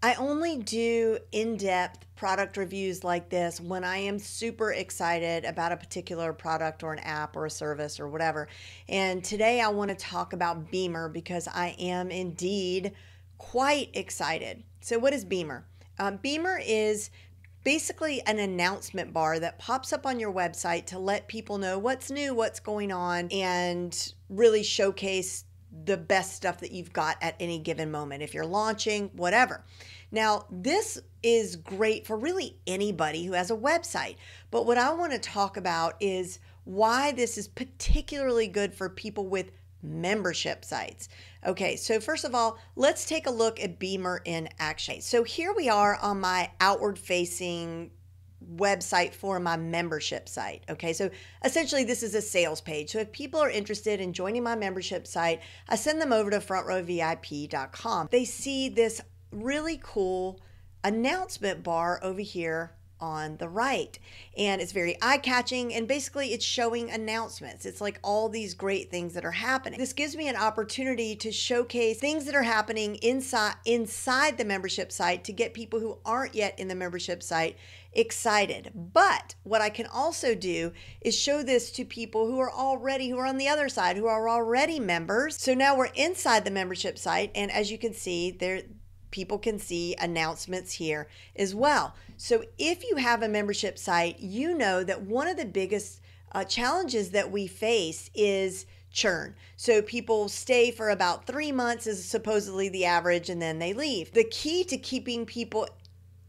I only do in depth product reviews like this when I am super excited about a particular product or an app or a service or whatever. And today I want to talk about Beamer because I am indeed quite excited. So, what is Beamer? Um, Beamer is basically an announcement bar that pops up on your website to let people know what's new, what's going on, and really showcase the best stuff that you've got at any given moment. If you're launching, whatever. Now, this is great for really anybody who has a website. But what I want to talk about is why this is particularly good for people with membership sites. Okay, so first of all, let's take a look at Beamer in action. So here we are on my outward facing website for my membership site. Okay, so essentially this is a sales page. So if people are interested in joining my membership site, I send them over to frontrowvip.com. They see this really cool announcement bar over here on the right. And it's very eye catching and basically it's showing announcements. It's like all these great things that are happening. This gives me an opportunity to showcase things that are happening inside inside the membership site to get people who aren't yet in the membership site excited. But what I can also do is show this to people who are already who are on the other side who are already members. So now we're inside the membership site and as you can see there people can see announcements here as well. So if you have a membership site, you know that one of the biggest uh, challenges that we face is churn. So people stay for about three months, is supposedly the average, and then they leave. The key to keeping people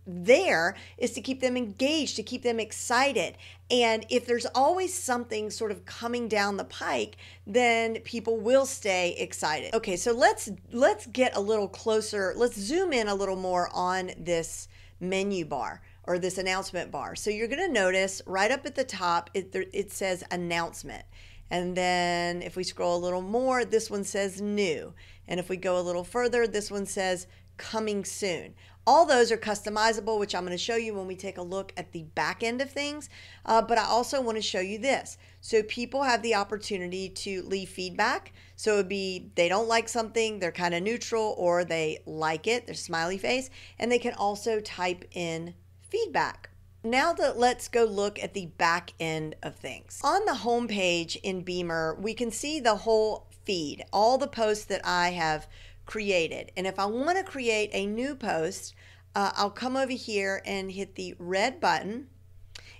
there is to keep them engaged, to keep them excited. And if there's always something sort of coming down the pike, then people will stay excited. Okay, so let's let's get a little closer. Let's zoom in a little more on this menu bar or this announcement bar. So you're going to notice right up at the top it it says announcement. And then if we scroll a little more, this one says new. And if we go a little further, this one says coming soon. All those are customizable, which I'm going to show you when we take a look at the back end of things. Uh, but I also want to show you this. So people have the opportunity to leave feedback. So it would be they don't like something, they're kind of neutral, or they like it, their smiley face. And they can also type in feedback. Now that let's go look at the back end of things. On the home page in Beamer, we can see the whole feed, all the posts that I have created. And if I want to create a new post, uh, I'll come over here and hit the red button.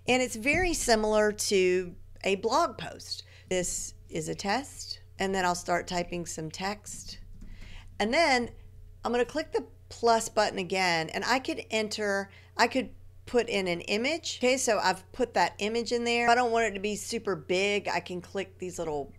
And it's very similar to a blog post. This is a test. And then I'll start typing some text. And then I'm going to click the plus button again. And I could enter, I could put in an image. Okay, so I've put that image in there. If I don't want it to be super big, I can click these little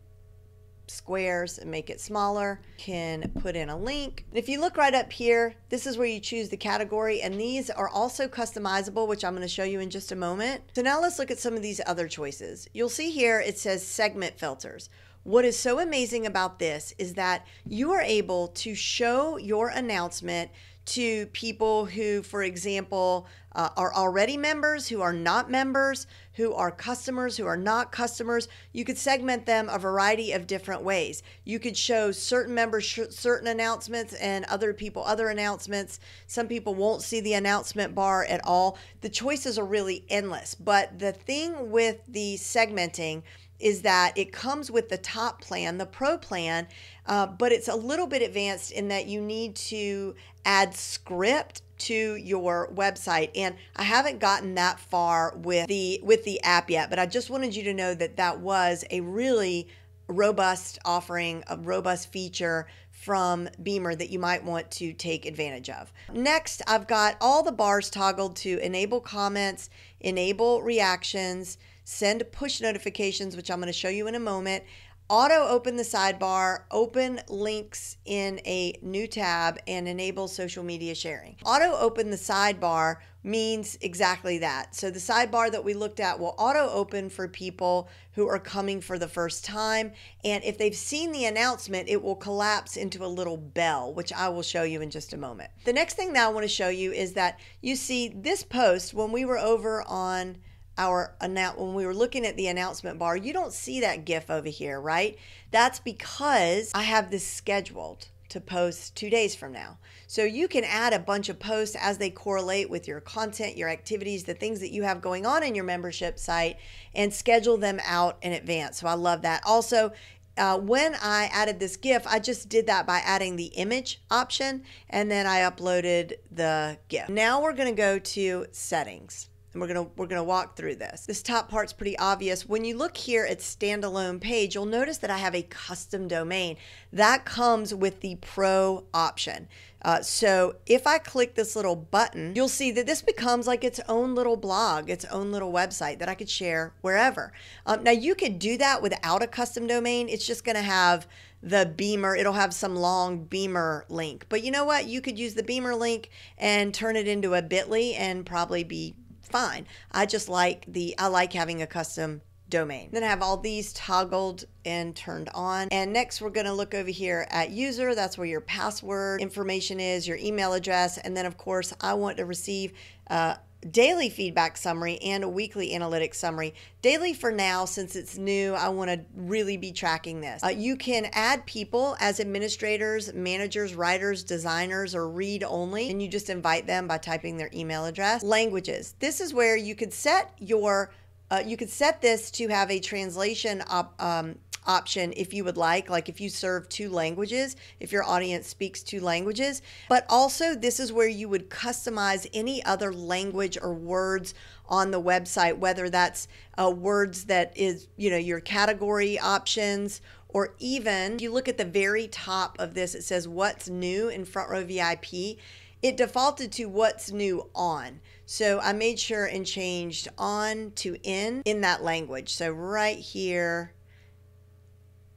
squares and make it smaller. Can put in a link. If you look right up here, this is where you choose the category and these are also customizable, which I'm going to show you in just a moment. So now let's look at some of these other choices. You'll see here it says segment filters. What is so amazing about this is that you are able to show your announcement to people who, for example, uh, are already members, who are not members, who are customers, who are not customers. You could segment them a variety of different ways. You could show certain members sh- certain announcements and other people other announcements. Some people won't see the announcement bar at all. The choices are really endless. But the thing with the segmenting is that it comes with the top plan, the pro plan, uh, but it's a little bit advanced in that you need to add script to your website and I haven't gotten that far with the with the app yet but I just wanted you to know that that was a really robust offering a robust feature from Beamer that you might want to take advantage of. Next, I've got all the bars toggled to enable comments, enable reactions, send push notifications, which I'm going to show you in a moment, auto open the sidebar, open links in a new tab, and enable social media sharing. Auto open the sidebar means exactly that. So the sidebar that we looked at will auto open for people who are coming for the first time. And if they've seen the announcement, it will collapse into a little bell, which I will show you in just a moment. The next thing that I want to show you is that you see this post when we were over on our when we were looking at the announcement bar, you don't see that GIF over here, right? That's because I have this scheduled. to post two days from now. So you can add a bunch of posts as they correlate with your content, your activities, the things that you have going on in your membership site, and schedule them out in advance. So I love that. Also, uh, when I added this GIF, I just did that by adding the image option and then I uploaded the GIF. Now we're going to go to settings and we're gonna we're gonna walk through this. This top part's pretty obvious. When you look here at standalone page, you'll notice that I have a custom domain that comes with the pro option. Uh, so if I click this little button, you'll see that this becomes like its own little blog, its own little website that I could share wherever. Um, now you could do that without a custom domain. It's just going to have the Beamer, it'll have some long Beamer link. But you know what? You could use the Beamer link and turn it into a bit.ly and probably be fine. I just like the, I like having a custom domain. Then I have all these toggled and turned on. And next we're gonna look over here at user. That's where your password information is, your email address. And then of course I want to receive uh, daily feedback summary and a weekly analytics summary. Daily for now, since it's new, I want to really be tracking this. Uh, you can add people as administrators, managers, writers, designers, or read only, and you just invite them by typing their email address. Languages. This is where you could set your uh, you could set this to have a translation op, um, option if you would like, like if you serve two languages, if your audience speaks two languages. But also, this is where you would customize any other language or words on the website, whether that's uh, words that is, you know, your category options or even you look at the very top of this, it says what's new in Front Row VIP. It defaulted to what's new on. So I made sure and changed on to in in that language. So right here,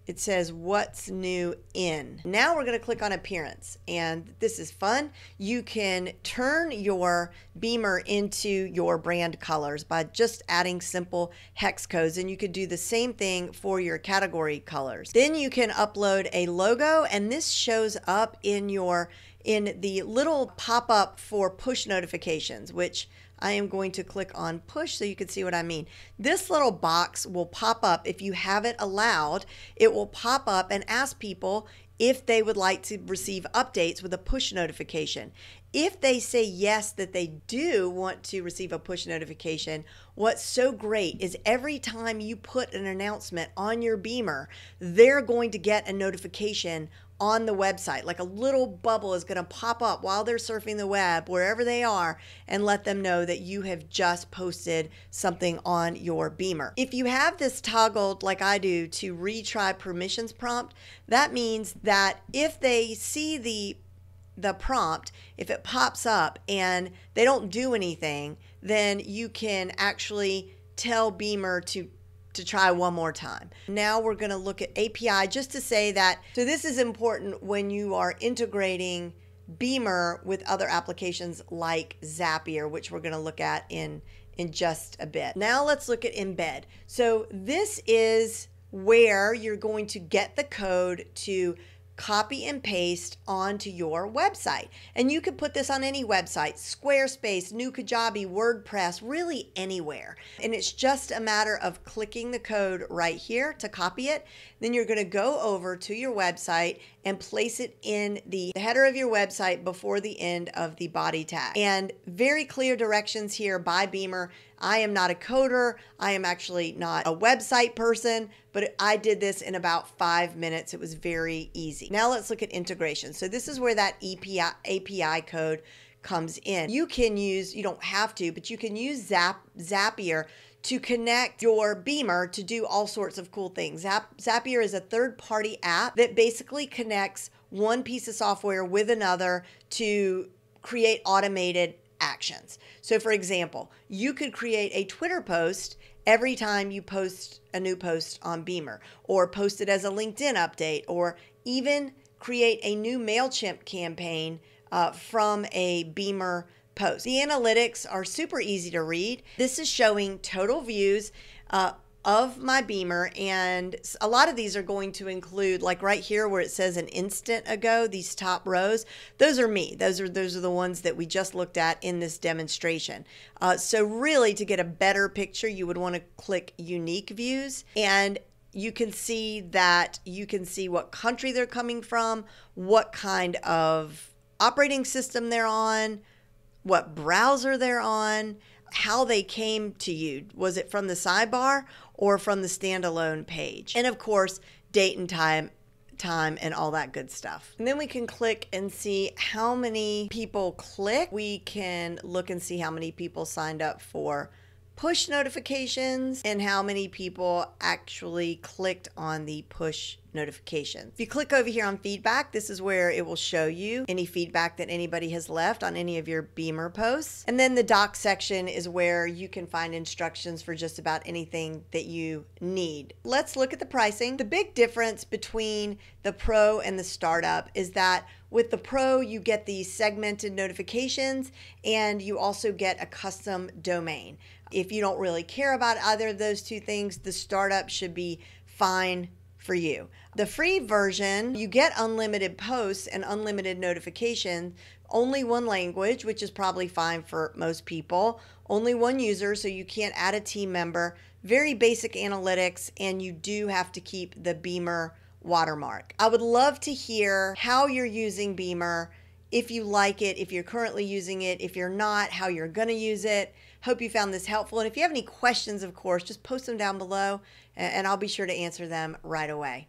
it says what's new in. Now we're going to click on appearance and this is fun. You can turn your beamer into your brand colors by just adding simple hex codes and you could do the same thing for your category colors. Then you can upload a logo and this shows up in your in the little pop-up for push notifications which I am going to click on push so you can see what I mean. This little box will pop up if you have it allowed. It will pop up and ask people if they would like to receive updates with a push notification. If they say yes, that they do want to receive a push notification, what's so great is every time you put an announcement on your beamer, they're going to get a notification on the website. Like a little bubble is going to pop up while they're surfing the web, wherever they are, and let them know that you have just posted something on your Beamer. If you have this toggled like I do to retry permissions prompt, that means that if they see the the prompt, if it pops up and they don't do anything, then you can actually tell Beamer to to try one more time. Now we're going to look at API just to say that, so this is important when you are integrating Beamer with other applications like Zapier, which we're going to look at in, in just a bit. Now let's look at embed. So this is where you're going to get the code to copy and paste onto your website. And you could put this on any website, Squarespace, New Kajabi, WordPress, really anywhere. And it's just a matter of clicking the code right here to copy it. Then you're going to go over to your website and place it in the header of your website before the end of the body tag. And very clear directions here by Beamer. I am not a coder. I am actually not a website person, but I did this in about five minutes. It was very easy. Now let's look at integration. So this is where that API, API code comes in. You can use, you don't have to, but you can use Zap, Zapier to connect your Beamer to do all sorts of cool things. Zap, Zapier is a third party app that basically connects one piece of software with another to create automated actions. So, for example, you could create a Twitter post every time you post a new post on Beamer, or post it as a LinkedIn update, or even create a new MailChimp campaign uh, from a Beamer post. The analytics are super easy to read. This is showing total views. Uh, of my beamer and a lot of these are going to include like right here where it says an instant ago these top rows those are me those are those are the ones that we just looked at in this demonstration uh, so really to get a better picture you would want to click unique views and you can see that you can see what country they're coming from, what kind of operating system they're on, what browser they're on, how they came to you. Was it from the sidebar or from the standalone page? And of course, date and time time and all that good stuff. And then we can click and see how many people click. We can look and see how many people signed up for push notifications and how many people actually clicked on the push notifications. If you click over here on feedback, this is where it will show you any feedback that anybody has left on any of your Beamer posts. And then the doc section is where you can find instructions for just about anything that you need. Let's look at the pricing. The big difference between the Pro and the Startup is that with the Pro, you get the segmented notifications and you also get a custom domain. If you don't really care about either of those two things, the Startup should be fine for you. The free version, you get unlimited posts and unlimited notifications, only one language, which is probably fine for most people, only one user, so you can't add a team member, very basic analytics, and you do have to keep the Beamer watermark. I would love to hear how you're using Beamer, if you like it, if you're currently using it, if you're not, how you're going to use it. Hope you found this helpful. And if you have any questions, of course, just post them down below and I'll be sure to answer them right away.